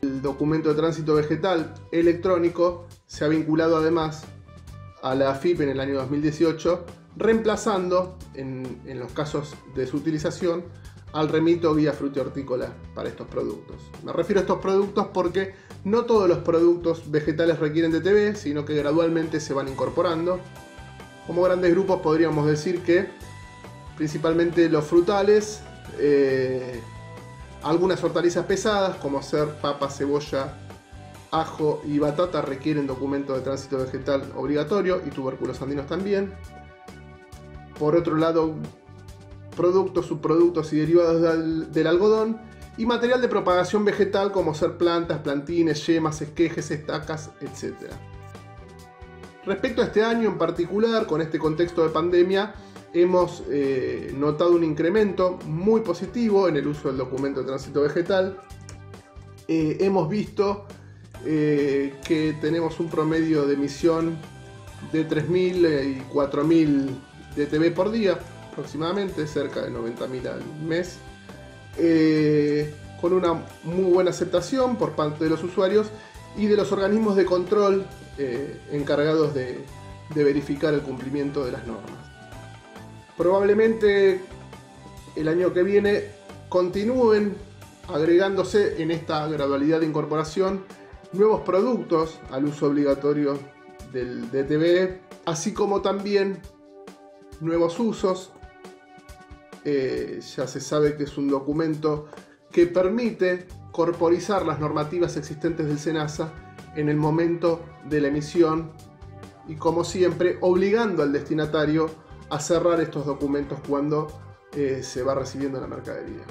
El documento de tránsito vegetal electrónico se ha vinculado además a la AFIP en el año 2018, reemplazando en, en los casos de su utilización al remito guía hortícola para estos productos. Me refiero a estos productos porque no todos los productos vegetales requieren DTB, sino que gradualmente se van incorporando. Como grandes grupos podríamos decir que principalmente los frutales, eh, algunas hortalizas pesadas como ser papa, cebolla, ajo y batata requieren documento de tránsito vegetal obligatorio y tubérculos andinos también. Por otro lado, productos, subproductos y derivados del, algodón y material de propagación vegetal como ser plantas, plantines, yemas, esquejes, estacas, etc. Respecto a este año en particular, con este contexto de pandemia, hemos eh, notado un incremento muy positivo en el uso del documento de tránsito vegetal. Eh, hemos visto eh, que tenemos un promedio de emisión de 3.000 y 4.000 DTV por día, aproximadamente, cerca de 90.000 al mes, con una muy buena aceptación por parte de los usuarios y de los organismos de control encargados de verificar el cumplimiento de las normas. Probablemente el año que viene continúen agregándose en esta gradualidad de incorporación nuevos productos al uso obligatorio del DTV, así como también nuevos usos. Eh, ya se sabe que es un documento que permite corporizar las normativas existentes del SENASA en el momento de la emisión y como siempre obligando al destinatario a cerrar estos documentos cuando eh, se va recibiendo la mercadería.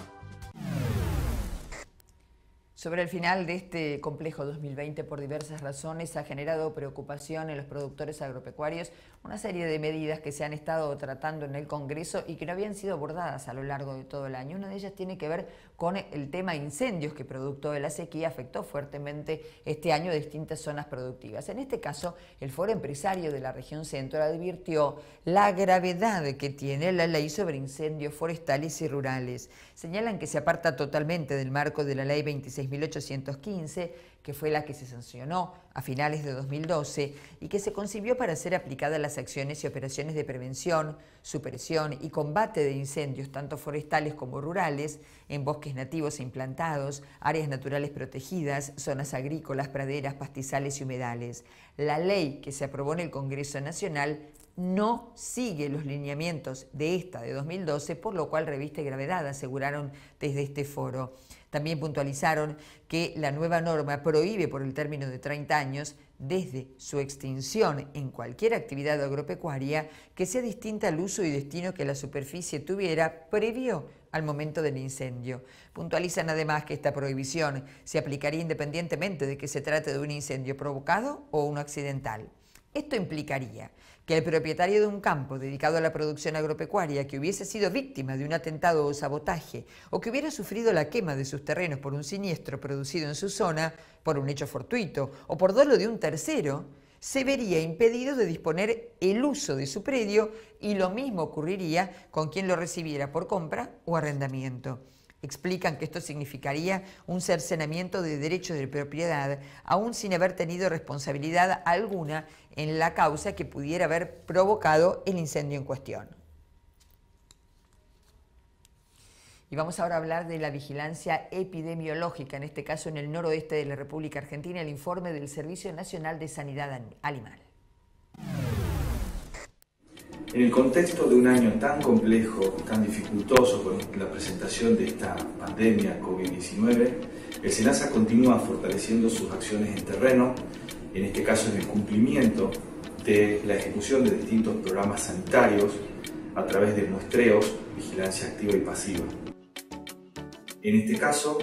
Sobre el final de este complejo 2020, por diversas razones, ha generado preocupación en los productores agropecuarios una serie de medidas que se han estado tratando en el Congreso y que no habían sido abordadas a lo largo de todo el año. Una de ellas tiene que ver con el tema incendios que producto de la sequía afectó fuertemente este año distintas zonas productivas. En este caso, el Foro Empresario de la región centro advirtió la gravedad que tiene la ley sobre incendios forestales y rurales. Señalan que se aparta totalmente del marco de la ley 26.815 que fue la que se sancionó a finales de 2012 y que se concibió para ser aplicada a las acciones y operaciones de prevención, supresión y combate de incendios, tanto forestales como rurales, en bosques nativos e implantados, áreas naturales protegidas, zonas agrícolas, praderas, pastizales y humedales. La ley que se aprobó en el Congreso Nacional no sigue los lineamientos de esta de 2012, por lo cual reviste gravedad, aseguraron desde este foro. También puntualizaron que la nueva norma prohíbe por el término de 30 años, desde su extinción en cualquier actividad agropecuaria, que sea distinta al uso y destino que la superficie tuviera previo al momento del incendio. Puntualizan además que esta prohibición se aplicaría independientemente de que se trate de un incendio provocado o uno accidental. Esto implicaría que el propietario de un campo dedicado a la producción agropecuaria que hubiese sido víctima de un atentado o sabotaje o que hubiera sufrido la quema de sus terrenos por un siniestro producido en su zona, por un hecho fortuito o por dolo de un tercero, se vería impedido de disponer el uso de su predio y lo mismo ocurriría con quien lo recibiera por compra o arrendamiento. Explican que esto significaría un cercenamiento de derechos de propiedad, aún sin haber tenido responsabilidad alguna en la causa que pudiera haber provocado el incendio en cuestión. Y vamos ahora a hablar de la vigilancia epidemiológica, en este caso en el noroeste de la República Argentina, el informe del Servicio Nacional de Sanidad Animal. En el contexto de un año tan complejo, tan dificultoso con la presentación de esta pandemia COVID-19, el SENASA continúa fortaleciendo sus acciones en terreno, en este caso en el cumplimiento de la ejecución de distintos programas sanitarios a través de muestreos, vigilancia activa y pasiva. En este caso,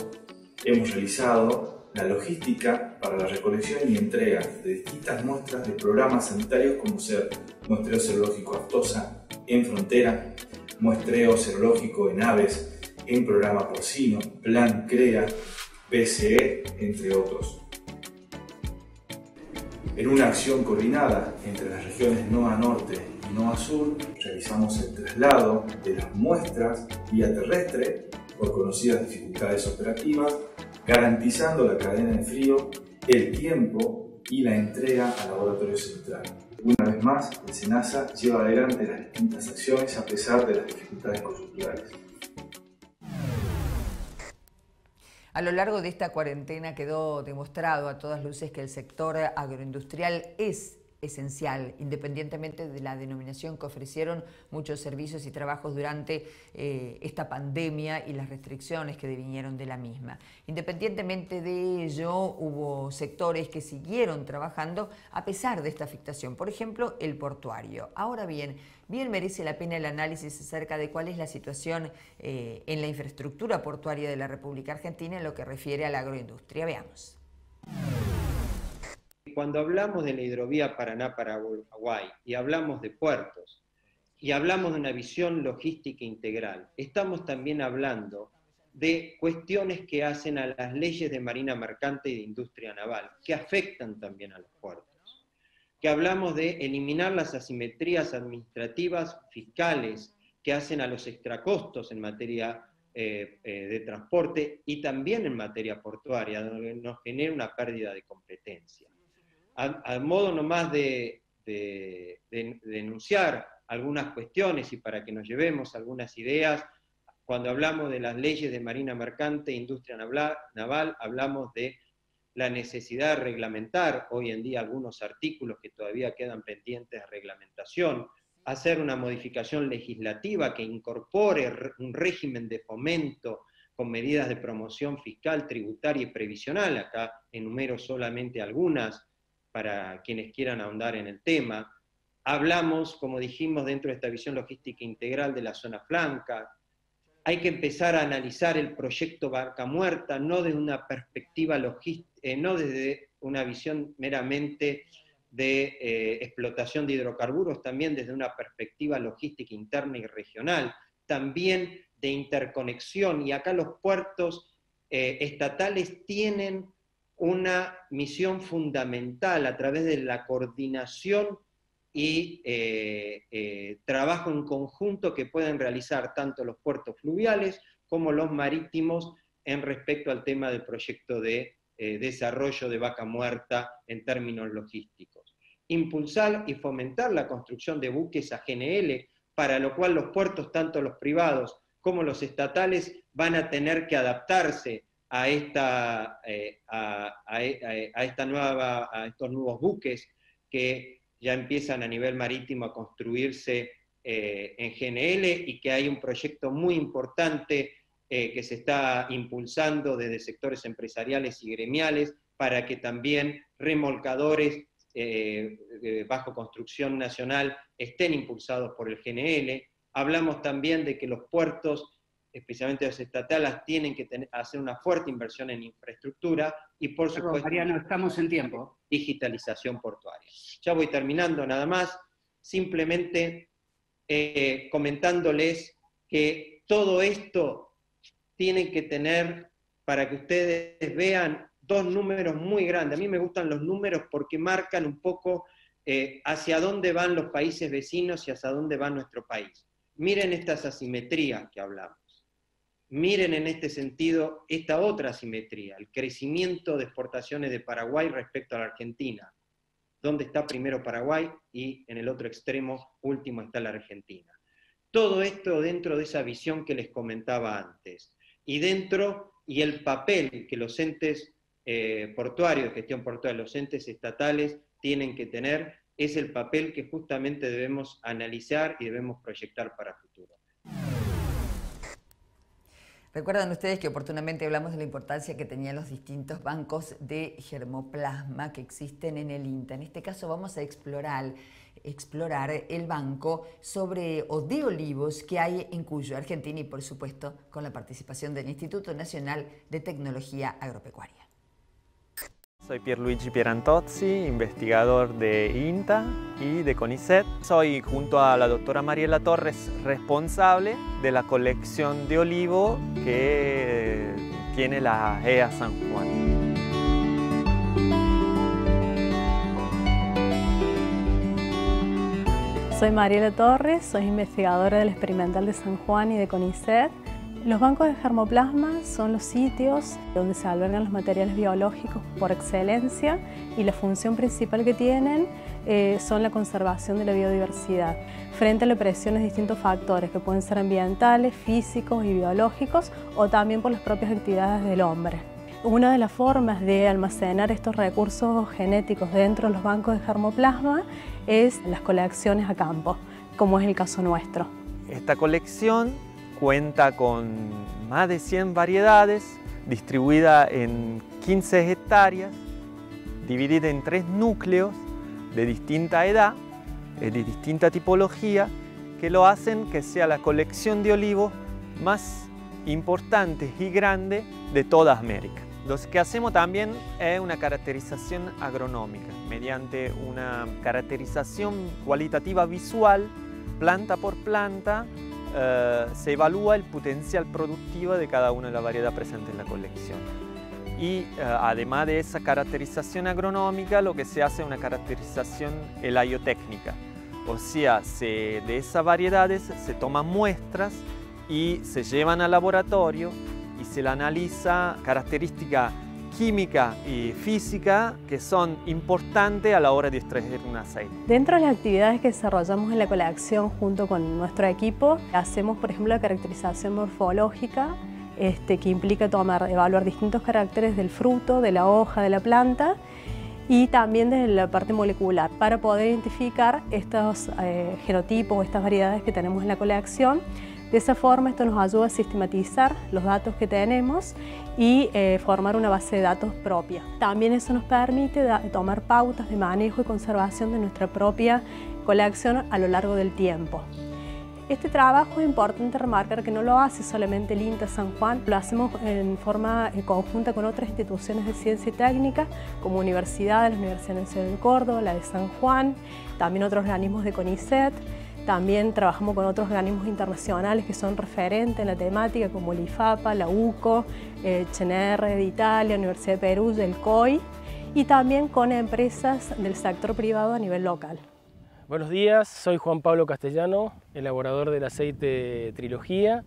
hemos realizado la logística para la recolección y entrega de distintas muestras de programas sanitarios como ser muestreo serológico Aptosa en frontera, muestreo serológico en aves, en programa porcino, plan CREA, PCE, entre otros. En una acción coordinada entre las regiones NOA Norte y NOA Sur, realizamos el traslado de las muestras vía terrestre por conocidas dificultades operativas garantizando la cadena de frío, el tiempo y la entrega al laboratorio central. Una vez más, el SENASA lleva adelante las distintas acciones a pesar de las dificultades coyunturales. A lo largo de esta cuarentena quedó demostrado a todas luces que el sector agroindustrial es esencial, independientemente de la denominación que ofrecieron muchos servicios y trabajos durante eh, esta pandemia y las restricciones que devinieron de la misma. Independientemente de ello, hubo sectores que siguieron trabajando a pesar de esta afectación, por ejemplo, el portuario. Ahora bien, bien merece la pena el análisis acerca de cuál es la situación eh, en la infraestructura portuaria de la República Argentina en lo que refiere a la agroindustria. Veamos. Cuando hablamos de la hidrovía Paraná-Paraguay y hablamos de puertos y hablamos de una visión logística integral, estamos también hablando de cuestiones que hacen a las leyes de marina mercante y de industria naval, que afectan también a los puertos. Que hablamos de eliminar las asimetrías administrativas fiscales que hacen a los extracostos en materia eh, eh, de transporte y también en materia portuaria, donde nos genera una pérdida de competencia a, modo nomás de, de, denunciar algunas cuestiones y para que nos llevemos algunas ideas, cuando hablamos de las leyes de marina mercante e industria naval, hablamos de la necesidad de reglamentar hoy en día algunos artículos que todavía quedan pendientes de reglamentación, hacer una modificación legislativa que incorpore un régimen de fomento con medidas de promoción fiscal, tributaria y previsional, acá enumero solamente algunas, para quienes quieran ahondar en el tema. Hablamos, como dijimos, dentro de esta visión logística integral de la zona flanca. Hay que empezar a analizar el proyecto Barca Muerta, no desde una perspectiva logística, eh, no desde una visión meramente de eh, explotación de hidrocarburos, también desde una perspectiva logística interna y regional, también de interconexión. Y acá los puertos eh, estatales tienen una misión fundamental a través de la coordinación y eh, eh, trabajo en conjunto que pueden realizar tanto los puertos fluviales como los marítimos en respecto al tema del proyecto de eh, desarrollo de vaca muerta en términos logísticos. Impulsar y fomentar la construcción de buques a GNL, para lo cual los puertos, tanto los privados como los estatales, van a tener que adaptarse a, esta, eh, a, esta nueva, a estos nuevos buques que ya empiezan a nivel marítimo a construirse eh, en GNL y que hay un proyecto muy importante eh, que se está impulsando desde sectores empresariales y gremiales para que también remolcadores bajo construcción nacional estén impulsados por el GNL. Hablamos también de que los puertos especialmente los estatales, tienen que hacer una fuerte inversión en infraestructura y por supuesto... Mariano, estamos en tiempo. Digitalización portuaria. Ya voy terminando nada más, simplemente eh, comentándoles que todo esto tiene que tener, para que ustedes vean, dos números muy grandes. A mí me gustan los números porque marcan un poco eh, hacia dónde van los países vecinos y hacia dónde va nuestro país. Miren estas asimetrías que hablamos miren en este sentido esta otra simetría, el crecimiento de exportaciones de Paraguay respecto a la Argentina, donde está primero Paraguay y en el otro extremo último está la Argentina. Todo esto dentro de esa visión que les comentaba antes. Y dentro, y el papel que los entes eh, portuarios, gestión portuaria, los entes estatales tienen que tener, es el papel que justamente debemos analizar y debemos proyectar para el futuro. Recuerdan ustedes que oportunamente hablamos de la importancia que tenían los distintos bancos de germoplasma que existen en el INTA. En este caso vamos a explorar, explorar el banco sobre o de olivos que hay en Cuyo, Argentina, y por supuesto con la participación del Instituto Nacional de Tecnología Agropecuaria. Soy Pierluigi Pierantozzi, investigador de INTA y de CONICET. Soy junto a la doctora Mariela Torres responsable de la colección de olivo que tiene la EA San Juan. Soy Mariela Torres, soy investigadora del Experimental de San Juan y de CONICET los bancos de germoplasma son los sitios donde se albergan los materiales biológicos por excelencia y la función principal que tienen eh, son la conservación de la biodiversidad frente a la presión de distintos factores que pueden ser ambientales, físicos y biológicos o también por las propias actividades del hombre. Una de las formas de almacenar estos recursos genéticos dentro de los bancos de germoplasma es las colecciones a campo, como es el caso nuestro. Esta colección cuenta con más de 100 variedades distribuidas en 15 hectáreas, dividida en tres núcleos de distinta edad, de distinta tipología, que lo hacen que sea la colección de olivos más importante y grande de toda América. Lo que hacemos también es una caracterización agronómica, mediante una caracterización cualitativa visual, planta por planta, eh, se evalúa el potencial productivo de cada una de las variedades presentes en la colección. Y eh, además de esa caracterización agronómica, lo que se hace es una caracterización helaiotécnica. O sea, de esas variedades se toman muestras y se llevan al laboratorio y se le analiza características química y física que son importantes a la hora de extraer un aceite. Dentro de las actividades que desarrollamos en la colección junto con nuestro equipo, hacemos por ejemplo la caracterización morfológica este, que implica tomar, evaluar distintos caracteres del fruto, de la hoja, de la planta y también de la parte molecular para poder identificar estos eh, genotipos, estas variedades que tenemos en la colección de esa forma esto nos ayuda a sistematizar los datos que tenemos y eh, formar una base de datos propia. También eso nos permite tomar pautas de manejo y conservación de nuestra propia colección a lo largo del tiempo. Este trabajo es importante remarcar que no lo hace solamente el INTA San Juan, lo hacemos en forma eh, conjunta con otras instituciones de ciencia y técnica, como universidades, la Universidad Nacional de Córdoba, la de San Juan, también otros organismos de CONICET, también trabajamos con otros organismos internacionales que son referentes en la temática, como el IFAPA, la UCO, el CNR de Italia, Universidad de Perú, el COI, y también con empresas del sector privado a nivel local. Buenos días, soy Juan Pablo Castellano, elaborador del aceite Trilogía.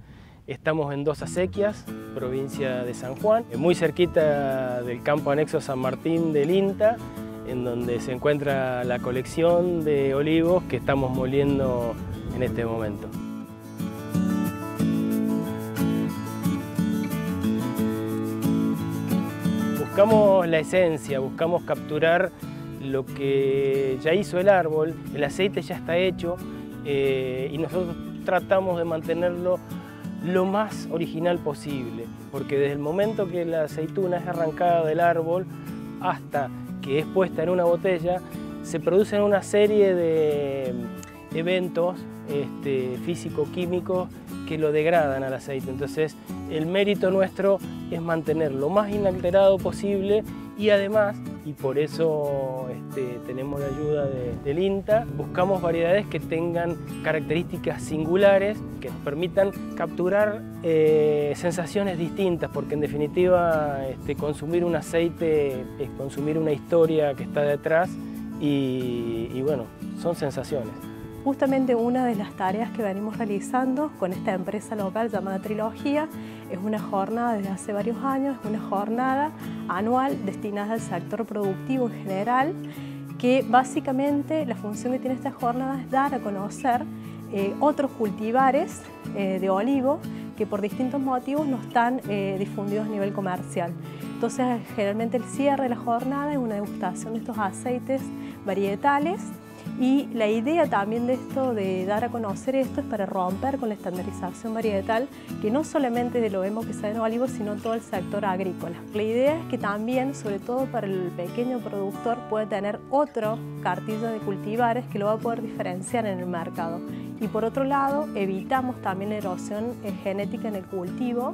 Estamos en Dos Acequias, provincia de San Juan, muy cerquita del campo anexo San Martín del INTA, en donde se encuentra la colección de olivos que estamos moliendo en este momento. Buscamos la esencia, buscamos capturar lo que ya hizo el árbol, el aceite ya está hecho eh, y nosotros tratamos de mantenerlo lo más original posible, porque desde el momento que la aceituna es arrancada del árbol hasta que es puesta en una botella, se producen una serie de eventos este, físico-químicos que lo degradan al aceite. Entonces, el mérito nuestro es mantener lo más inalterado posible y además, y por eso este, tenemos la ayuda del INTA, buscamos variedades que tengan características singulares que nos permitan capturar eh, sensaciones distintas, porque en definitiva este, consumir un aceite es consumir una historia que está detrás y bueno, son sensaciones. Justamente una de las tareas que venimos realizando con esta empresa local llamada Trilogía es una jornada desde hace varios años, es una jornada anual destinada al sector productivo en general, que básicamente la función que tiene esta jornada es dar a conocer eh, otros cultivares eh, de olivo que por distintos motivos no están eh, difundidos a nivel comercial. Entonces, generalmente el cierre de la jornada es una degustación de estos aceites varietales y la idea también de esto, de dar a conocer esto, es para romper con la estandarización varietal, que no solamente lo vemos que se en olivos, sino todo el sector agrícola. La idea es que también, sobre todo para el pequeño productor, puede tener otro cartillo de cultivares que lo va a poder diferenciar en el mercado. Y por otro lado, evitamos también la erosión eh, genética en el cultivo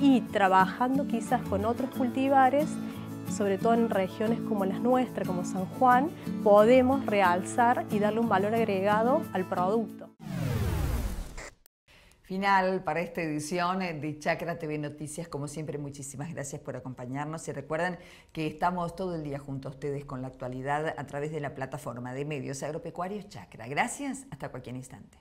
y trabajando quizás con otros cultivares sobre todo en regiones como las nuestras, como San Juan, podemos realzar y darle un valor agregado al producto. Final para esta edición de Chacra TV Noticias. Como siempre, muchísimas gracias por acompañarnos y recuerden que estamos todo el día junto a ustedes con la actualidad a través de la plataforma de medios agropecuarios Chacra. Gracias, hasta cualquier instante.